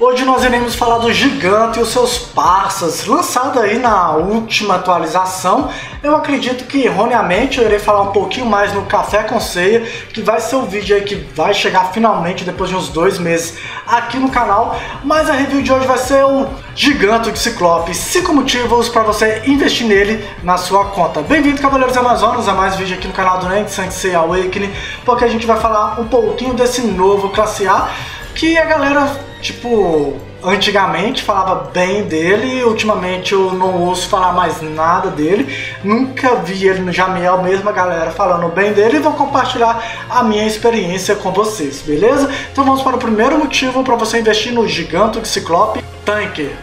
Hoje nós iremos falar do Gigante e os seus parças, lançado aí na última atualização. Eu acredito que erroneamente eu irei falar um pouquinho mais no Café com Ceia, que vai ser o vídeo aí que vai chegar finalmente depois de uns dois meses aqui no canal. Mas a review de hoje vai ser o Gigante de Ciclope, 5 motivos para você investir nele na sua conta. Bem-vindo Cavaleiros Amazonas a mais vídeo aqui no canal do Nent Sensei Awakening, porque a gente vai falar um pouquinho desse novo classe A que a galera, tipo, antigamente falava bem dele, ultimamente eu não ouço falar mais nada dele, nunca vi ele no Jamiel, mesmo a galera falando bem dele, e vou compartilhar a minha experiência com vocês, beleza? Então vamos para o primeiro motivo para você investir no Giganto Ciclope Tanker.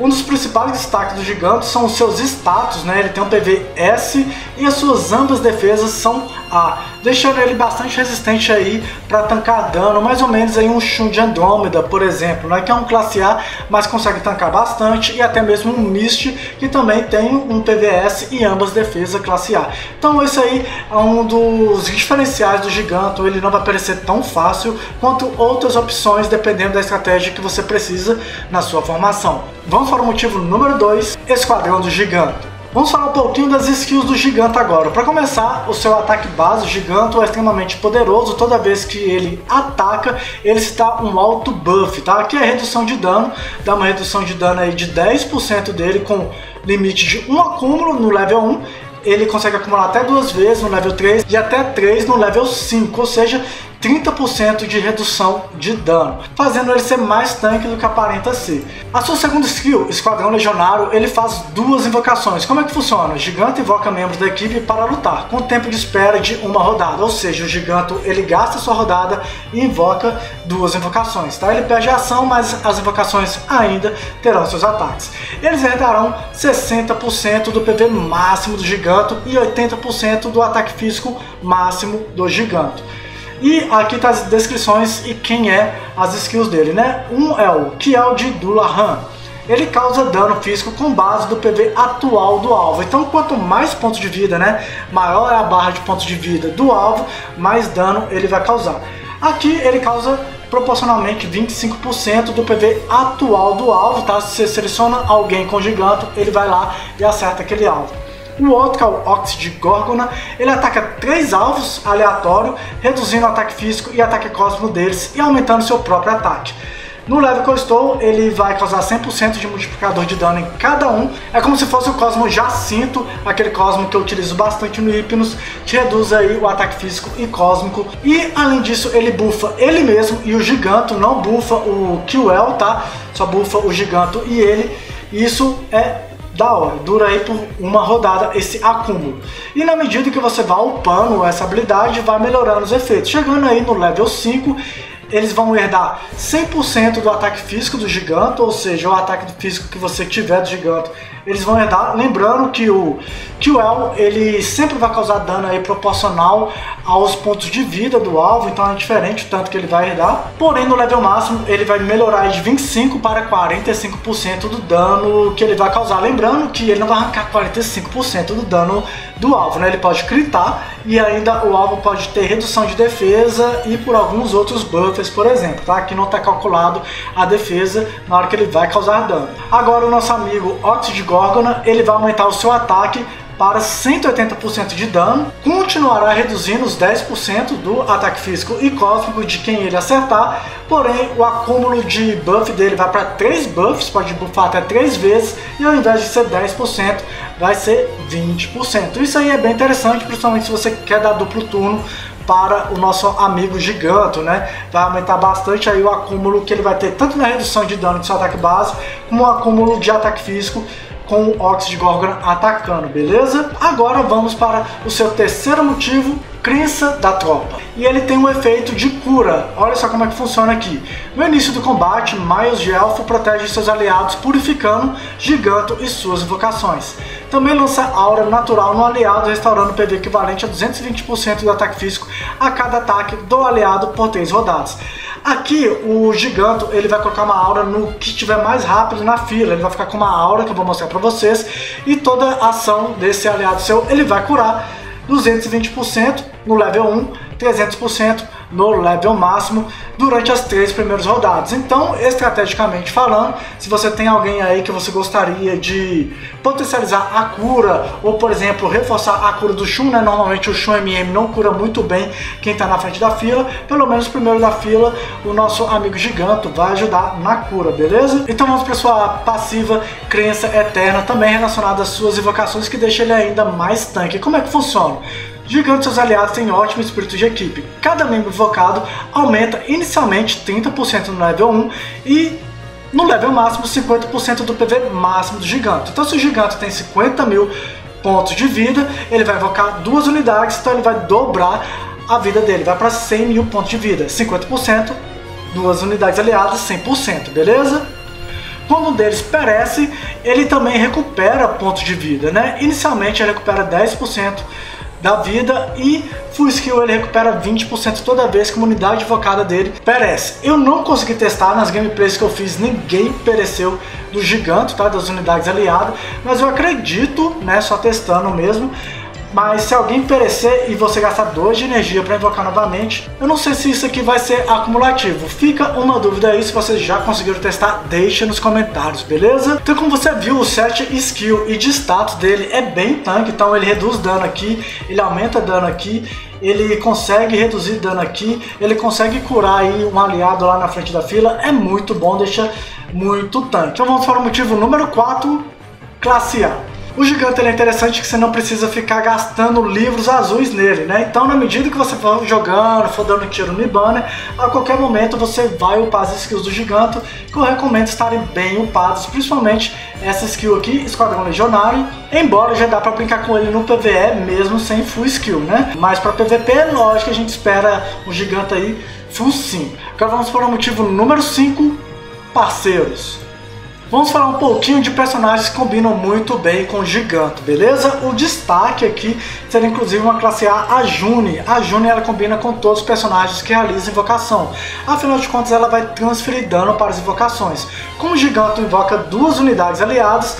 Um dos principais destaques do Gigante são os seus status, né? Ele tem um PVS e as suas ambas defesas são A, deixando ele bastante resistente aí para tancar dano, mais ou menos aí um Shun de Andrômeda, por exemplo, né? Que é um classe A, mas consegue tancar bastante e até mesmo um Mist, que também tem um PVS e ambas defesas classe A. Então esse aí é um dos diferenciais do Gigante, ele não vai aparecer tão fácil quanto outras opções dependendo da estratégia que você precisa na sua formação. Vamos para o motivo número 2, Esquadrão do Gigante. Vamos falar um pouquinho das skills do Gigante agora. Para começar, o seu ataque base, o Gigante é extremamente poderoso. Toda vez que ele ataca, ele está um alto buff, tá? Aqui é redução de dano, dá uma redução de dano aí de 10% dele com limite de um acúmulo no level 1 ele consegue acumular até duas vezes no level 3 e até 3 no level 5, ou seja, 30% de redução de dano, fazendo ele ser mais tanque do que aparenta ser. A sua segunda skill, Esquadrão Legionário, ele faz duas invocações. Como é que funciona? O gigante invoca membros da equipe para lutar, com tempo de espera de uma rodada, ou seja, o gigante ele gasta sua rodada e invoca duas invocações. Tá? Ele perde a ação, mas as invocações ainda terão seus ataques. Eles herdarão 60% do PV máximo do gigante e 80% do ataque físico máximo do gigante. E aqui tá as descrições e quem é as skills dele, né? Um é o Kiel de Dulahan. Ele causa dano físico com base do PV atual do alvo. Então, quanto mais pontos de vida, né? Maior é a barra de pontos de vida do alvo, mais dano ele vai causar. Aqui ele causa proporcionalmente 25% do PV atual do alvo, tá? Se você seleciona alguém com gigante, ele vai lá e acerta aquele alvo. O outro, que é o Ox de Gorgona, ele ataca três alvos aleatório, reduzindo o ataque físico e ataque cósmico deles e aumentando seu próprio ataque. No level que eu estou, ele vai causar 100% de multiplicador de dano em cada um. É como se fosse o Cosmo Jacinto, aquele Cosmo que eu utilizo bastante no Hypnos, que reduz aí o ataque físico e cósmico. E além disso, ele bufa ele mesmo e o Giganto, não bufa o Kill tá? Só bufa o Giganto e ele. Isso é da hora, dura aí por uma rodada esse acúmulo. E na medida que você vai upando essa habilidade, vai melhorando os efeitos. Chegando aí no level 5, eles vão herdar 100% do ataque físico do gigante, ou seja, o ataque físico que você tiver do gigante, eles vão herdar. Lembrando que o QL ele sempre vai causar dano aí proporcional aos pontos de vida do alvo, então é diferente o tanto que ele vai herdar. Porém, no level máximo, ele vai melhorar de 25 para 45% do dano que ele vai causar. Lembrando que ele não vai arrancar 45% do dano do alvo, né? Ele pode critar e ainda o alvo pode ter redução de defesa e por alguns outros buffers, por exemplo, tá? Aqui não está calculado a defesa na hora que ele vai causar dano. Agora o nosso amigo Ox de Gorgona, ele vai aumentar o seu ataque para 180% de dano, continuará reduzindo os 10% do ataque físico e cósmico de quem ele acertar, porém o acúmulo de buff dele vai para 3 buffs, pode buffar até 3 vezes, e ao invés de ser 10%, vai ser 20%. Isso aí é bem interessante, principalmente se você quer dar duplo turno para o nosso amigo giganto, né? Vai aumentar bastante aí o acúmulo que ele vai ter tanto na redução de dano do seu ataque base, como o acúmulo de ataque físico com o Ox de Gorgon atacando, beleza? Agora vamos para o seu terceiro motivo, crença da tropa. E ele tem um efeito de cura. Olha só como é que funciona aqui. No início do combate, Miles de Elfo protege seus aliados, purificando Giganto e suas invocações. Também lança aura natural no aliado, restaurando PV equivalente a 220% do ataque físico a cada ataque do aliado por 3 rodadas. Aqui, o Giganto, ele vai colocar uma aura no que estiver mais rápido na fila. Ele vai ficar com uma aura que eu vou mostrar para vocês. E toda ação desse aliado seu, ele vai curar 220% no level 1, 300% no level máximo durante as três primeiras rodadas. Então, estrategicamente falando, se você tem alguém aí que você gostaria de potencializar a cura, ou por exemplo, reforçar a cura do Shun, né? Normalmente o Shun MM não cura muito bem quem está na frente da fila, pelo menos primeiro da fila, o nosso amigo Giganto vai ajudar na cura, beleza? Então vamos para sua passiva Crença Eterna, também relacionada às suas invocações, que deixa ele ainda mais tanque. Como é que funciona? Gigante e seus aliados têm ótimo espírito de equipe. Cada membro invocado aumenta inicialmente 30% no level 1 e no level máximo 50% do PV máximo do gigante. Então se o gigante tem 50 mil pontos de vida, ele vai invocar duas unidades, então ele vai dobrar a vida dele, vai para 100 mil pontos de vida, 50%, duas unidades aliadas, 100%, beleza? Quando um deles perece, ele também recupera pontos de vida, né? Inicialmente ele recupera 10% da vida e Full Skill ele recupera 20% toda vez que uma unidade invocada dele perece. Eu não consegui testar nas gameplays que eu fiz, ninguém pereceu do gigante, tá? Das unidades aliadas, mas eu acredito, né? Só testando mesmo, mas se alguém perecer e você gastar 2 de energia para invocar novamente, eu não sei se isso aqui vai ser acumulativo. Fica uma dúvida aí, se vocês já conseguiram testar, deixa nos comentários, beleza? Então como você viu, o set skill e de status dele é bem tanque, então ele reduz dano aqui, ele aumenta dano aqui, ele consegue reduzir dano aqui, ele consegue curar aí um aliado lá na frente da fila, é muito bom, deixa muito tanque. Então vamos para o motivo número 4, classe A. O gigante é interessante que você não precisa ficar gastando livros azuis nele, né? Então, na medida que você for jogando, for dando tiro no banner, a qualquer momento você vai upar as skills do gigante, que eu recomendo estarem bem upados, principalmente essa skill aqui, Esquadrão Legionário, embora já dá pra brincar com ele no PvE mesmo sem full skill, né? Mas pra PvP, lógico que a gente espera o gigante aí full sim. Agora vamos para o motivo número 5, parceiros. Vamos falar um pouquinho de personagens que combinam muito bem com o Gigante, beleza? O destaque aqui será inclusive uma classe A, a June. A June ela combina com todos os personagens que realizam invocação. Afinal de contas, ela vai transferir dano para as invocações. Como o Gigante invoca duas unidades aliadas,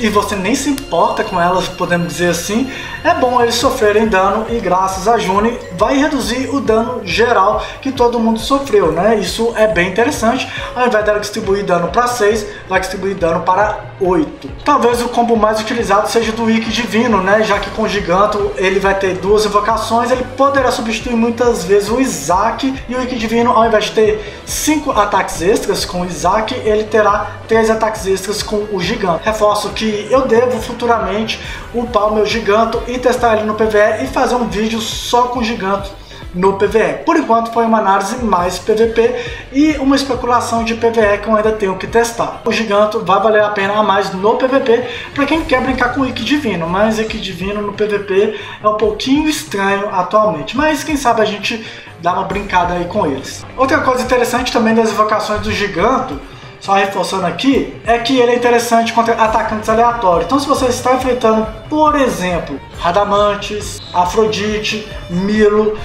e você nem se importa com elas, podemos dizer assim, é bom eles sofrerem dano e graças a June vai reduzir o dano geral que todo mundo sofreu, né? Isso é bem interessante. Ao invés dela distribuir dano para 6, vai distribuir dano para 8. Talvez o combo mais utilizado seja do Wiki Divino, né? Já que com o Giganto ele vai ter duas invocações, ele poderá substituir muitas vezes o Isaac e o Wiki Divino, ao invés de ter 5 ataques extras com o Isaac, ele terá 3 ataques extras com o Gigante. Reforço que eu devo futuramente upar o meu Giganto e testar ele no PVE e fazer um vídeo só com Giganto no PVE. Por enquanto foi uma análise mais PVP e uma especulação de PVE que eu ainda tenho que testar. O Giganto vai valer a pena a mais no PVP para quem quer brincar com o Ike Divino, mas Ike Divino no PVP é um pouquinho estranho atualmente, mas quem sabe a gente dá uma brincada aí com eles. Outra coisa interessante também das invocações do Giganto só reforçando aqui, é que ele é interessante contra atacantes aleatórios. Então se você está enfrentando, por exemplo, Radamantes, Afrodite, Milo,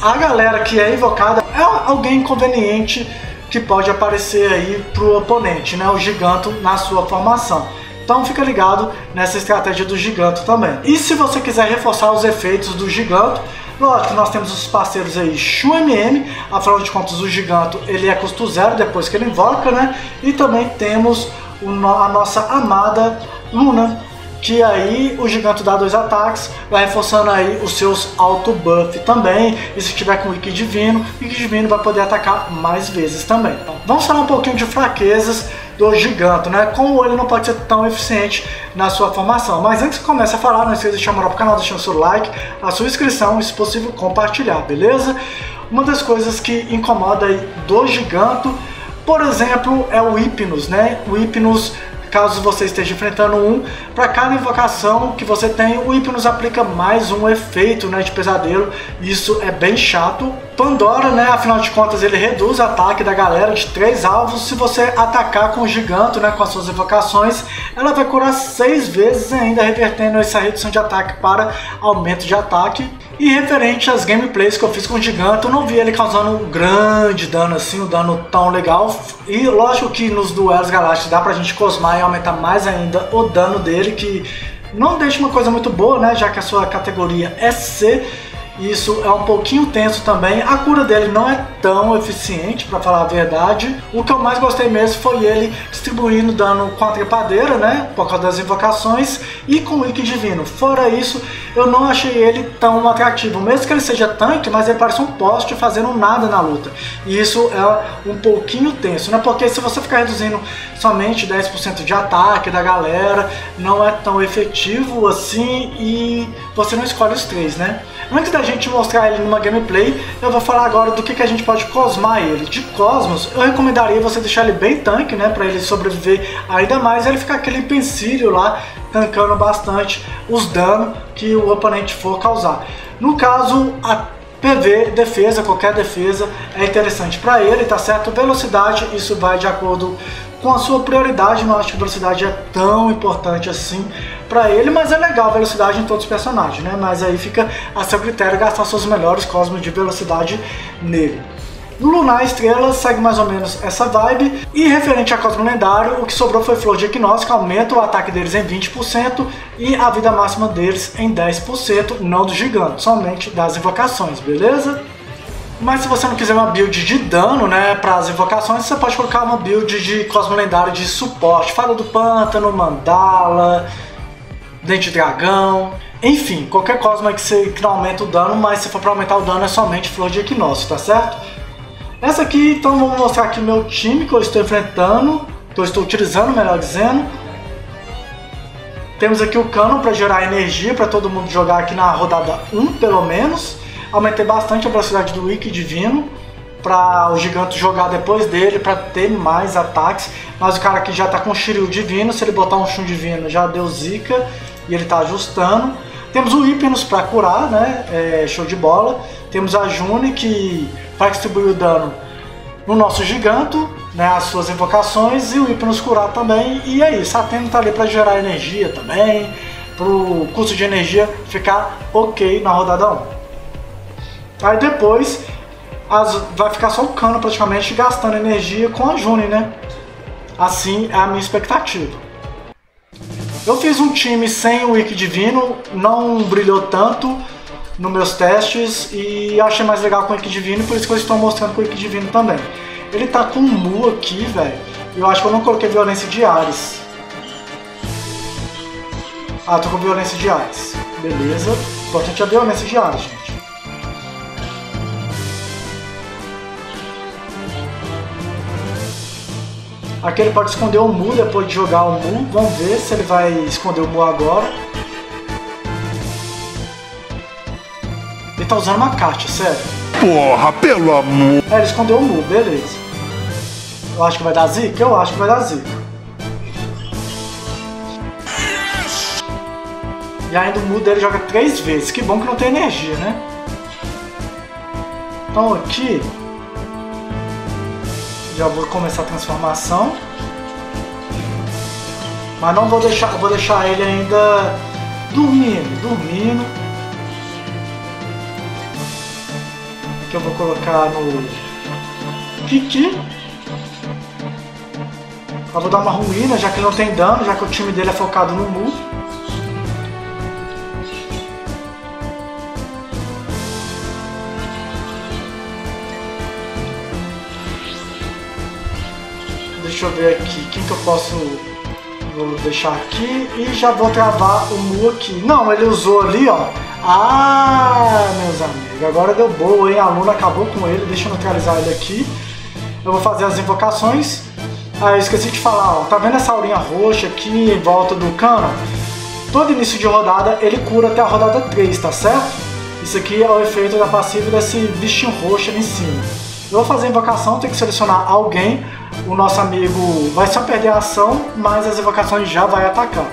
a galera que é invocada é alguém inconveniente que pode aparecer aí pro oponente, né? O giganto na sua formação. Então fica ligado nessa estratégia do giganto também. E se você quiser reforçar os efeitos do giganto, Lógico, nós temos os parceiros aí MM, afinal de contas o Giganto ele é custo zero depois que ele invoca, né? E também temos a nossa amada Luna, que aí o gigante dá dois ataques, vai reforçando aí os seus auto buff também, e se tiver com o Wiki Divino, o Wiki Divino vai poder atacar mais vezes também. Então, vamos falar um pouquinho de fraquezas do gigante, né? Como ele não pode ser tão eficiente na sua formação. Mas antes que comece a falar, não esqueça de chamar o canal, deixando seu like, a sua inscrição e, se possível, compartilhar, beleza? Uma das coisas que incomoda aí do gigante, por exemplo, é o Hypnos, né? O Hypnos caso você esteja enfrentando um, para cada invocação que você tem, o Hypnos aplica mais um efeito né, de pesadelo, isso é bem chato. Pandora, né, afinal de contas, ele reduz o ataque da galera de três alvos. Se você atacar com o gigante, né, com as suas invocações, ela vai curar seis vezes ainda, revertendo essa redução de ataque para aumento de ataque. E referente às gameplays que eu fiz com o Gigante, eu não vi ele causando um grande dano assim, um dano tão legal. E lógico que nos duelos galácticos dá pra gente cosmar e aumentar mais ainda o dano dele, que não deixa uma coisa muito boa, né? Já que a sua categoria é C. Isso é um pouquinho tenso também. A cura dele não é tão eficiente, para falar a verdade. O que eu mais gostei mesmo foi ele distribuindo dano com a trepadeira, né? Por causa das invocações e com o Wiki Divino. Fora isso, eu não achei ele tão atrativo. Mesmo que ele seja tanque, mas ele parece um poste fazendo nada na luta. E isso é um pouquinho tenso, né? Porque se você ficar reduzindo somente 10% de ataque da galera, não é tão efetivo assim e você não escolhe os três, né? Antes da gente mostrar ele numa gameplay, eu vou falar agora do que, que a gente pode cosmar ele. De Cosmos, eu recomendaria você deixar ele bem tanque, né, para ele sobreviver ainda mais, ele ficar aquele empecilho lá, tancando bastante os danos que o oponente for causar. No caso, a PV, defesa, qualquer defesa é interessante para ele, tá certo? Velocidade, isso vai de acordo com a sua prioridade, não acho que velocidade é tão importante assim para ele, mas é legal a velocidade em todos os personagens, né? Mas aí fica a seu critério gastar seus melhores cosmos de velocidade nele. No Lunar Estrela segue mais ou menos essa vibe. E referente a Cosmo Lendário, o que sobrou foi Flor de Equinócio, que aumenta o ataque deles em 20% e a vida máxima deles em 10%, não do gigante, somente das invocações, beleza? Mas se você não quiser uma build de dano, né, para as invocações, você pode colocar uma build de Cosmo Lendário de suporte. Fala do Pântano, Mandala, Dente de Dragão, enfim, qualquer Cosmo que, você, que não aumenta o dano, mas se for para aumentar o dano é somente Flor de Equinócio, tá certo? Essa aqui, então, vou mostrar aqui o meu time que eu estou enfrentando, que eu estou utilizando, melhor dizendo. Temos aqui o cano para gerar energia para todo mundo jogar aqui na rodada 1, pelo menos. Aumentei bastante a velocidade do Wiki Divino para o gigante jogar depois dele para ter mais ataques. Mas o cara aqui já está com Shiryu Divino, se ele botar um Shun Divino já deu zica e ele está ajustando. Temos o Hypnos para curar, né? É, show de bola. Temos a June que vai distribuir o dano no nosso giganto, né, as suas invocações e o Hypnos curar também. E é isso, a Atena tá ali para gerar energia também, para o custo de energia ficar ok na rodada 1. Aí depois as, vai ficar só o cano praticamente gastando energia com a June, né? Assim é a minha expectativa. Eu fiz um time sem o Wiki Divino, não brilhou tanto nos meus testes e achei mais legal com o Wiki Divino, por isso que eu estou mostrando com o Wiki Divino também. Ele tá com Mu aqui, velho. Eu acho que eu não coloquei violência de Ares. Ah, tô com violência de Ares. Beleza. Importante é a violência de Ares, gente. Aqui ele pode esconder o Mu depois de jogar o Mu. Vamos ver se ele vai esconder o Mu agora. Ele tá usando uma Katia, sério. Porra, pelo amor! É, ele escondeu o Mu, beleza. Eu acho que vai dar zica? Eu acho que vai dar zica. E ainda o Mu dele joga três vezes. Que bom que não tem energia, né? Então aqui já vou começar a transformação. Mas não vou deixar, vou deixar ele ainda dormindo, dormindo. Aqui eu vou colocar no Kiki. Eu vou dar uma ruína, já que não tem dano, já que o time dele é focado no Mu. Deixa eu ver aqui, quem que eu posso... Vou deixar aqui e já vou travar o Mu aqui. Não, ele usou ali, ó. Ah, meus amigos, agora deu boa, hein? A Luna acabou com ele, deixa eu neutralizar ele aqui. Eu vou fazer as invocações. Ah, esqueci de falar, ó. Tá vendo essa aurinha roxa aqui em volta do cano? Todo início de rodada ele cura até a rodada 3, tá certo? Isso aqui é o efeito da passiva desse bichinho roxo ali em cima. Eu vou fazer a invocação, tem que selecionar alguém o nosso amigo vai só perder a ação, mas as evocações já vai atacar.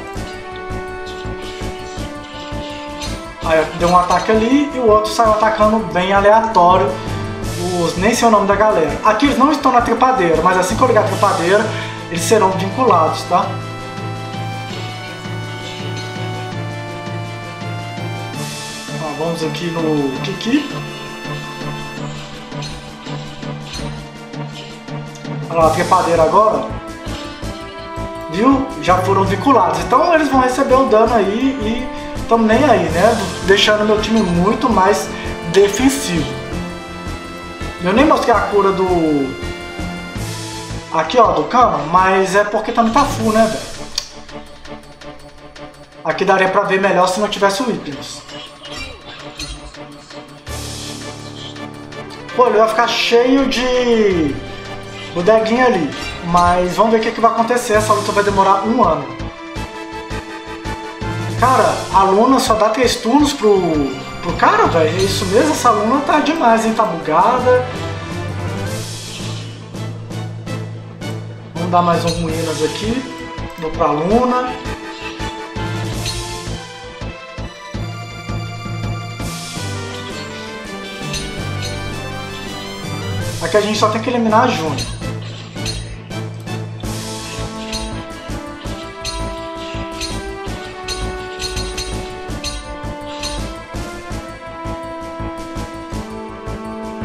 Aí deu um ataque ali e o outro saiu atacando bem aleatório. Os, nem sei o nome da galera. Aqui eles não estão na trepadeira, mas assim que eu ligar a trepadeira, eles serão vinculados, tá? Vamos aqui no Kiki. A trepadeira agora. Viu? Já foram vinculados. Então eles vão receber o dano aí e estamos nem aí, né? Deixando meu time muito mais defensivo. Eu nem mostrei a cura do... Aqui, ó, do cano, mas é porque também tá full, né, velho? Aqui daria pra ver melhor se não tivesse o Hypnos. Pô, ele vai ficar cheio de bodeguinha ali. Mas vamos ver o que, que vai acontecer. Essa luta vai demorar um ano. Cara, a Luna só dá três turnos pro, pro cara, velho. É isso mesmo, essa Luna tá demais, hein? Tá bugada. Vamos dar mais um ruínas aqui. Vou pra Luna. Aqui a gente só tem que eliminar a Júnior.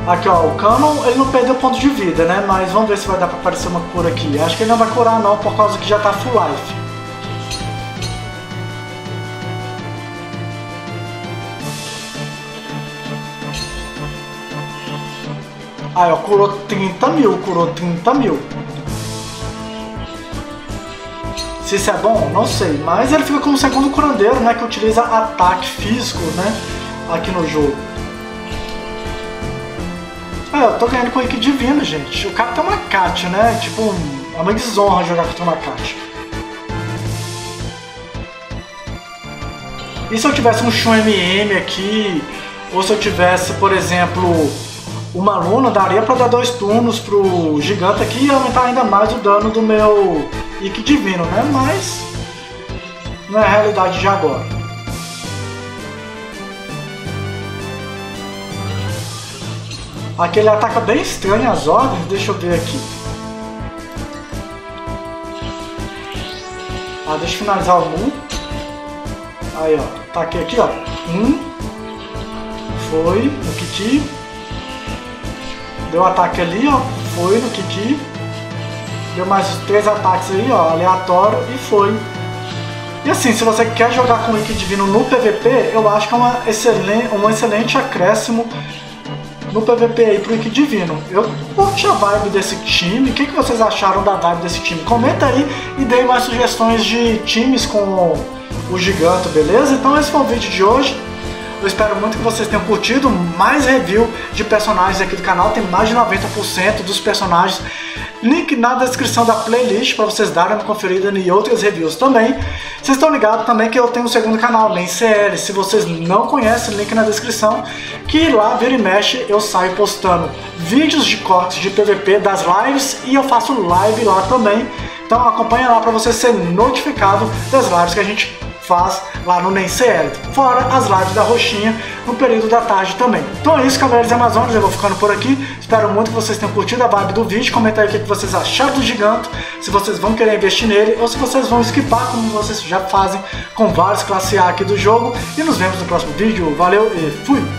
Aqui ó, o Canon ele não perdeu ponto de vida, né? Mas vamos ver se vai dar pra aparecer uma cura aqui. Acho que ele não vai curar não, por causa que já tá full life. Aí, ó, curou 30 mil, curou 30 mil. Se isso é bom, não sei. Mas ele fica como segundo curandeiro, né? Que utiliza ataque físico, né? Aqui no jogo. Eu tô ganhando com o Ike Divino, gente. O cara tem uma Kat, né? Tipo, é uma desonra jogar contra uma Kat. E se eu tivesse um Shun MM aqui? Ou se eu tivesse, por exemplo, uma luna daria para dar dois turnos pro gigante aqui e aumentar ainda mais o dano do meu Ike Divino, né? Mas não é a realidade de agora. Aqui ele ataca bem estranho as ordens, deixa eu ver aqui. Ah, deixa eu finalizar o Mu. Aí, ó. Ataquei aqui, ó. Um. Foi. O Kiki. Deu ataque ali, ó. Foi no Kiki. Deu mais três ataques aí, ó. Aleatório e foi. E assim, se você quer jogar com o Ike Divino no PVP, eu acho que é uma excelente, um excelente acréscimo no PVP aí pro Ike Divino. Eu curti a vibe desse time. O que, que vocês acharam da vibe desse time? Comenta aí e dê mais sugestões de times com o Gigante, beleza? Então esse foi o vídeo de hoje. Eu espero muito que vocês tenham curtido mais review de personagens aqui do canal. Tem mais de 90% dos personagens. Link na descrição da playlist para vocês darem uma conferida em outras reviews também. Vocês estão ligados também que eu tenho um segundo canal, Nem CL. Se vocês não conhecem, link na descrição. Que lá, vira e mexe, eu saio postando vídeos de cortes de PVP das lives e eu faço live lá também. Então acompanha lá para você ser notificado das lives que a gente faz lá no Nem CL. Fora as lives da Roxinha no período da tarde também. Então é isso, Cavaleiros Amazonas. Eu vou ficando por aqui. Espero muito que vocês tenham curtido a vibe do vídeo. Comenta aí o que vocês acharam do Giganto. Se vocês vão querer investir nele ou se vocês vão skipar como vocês já fazem com vários classe A aqui do jogo. E nos vemos no próximo vídeo. Valeu e fui!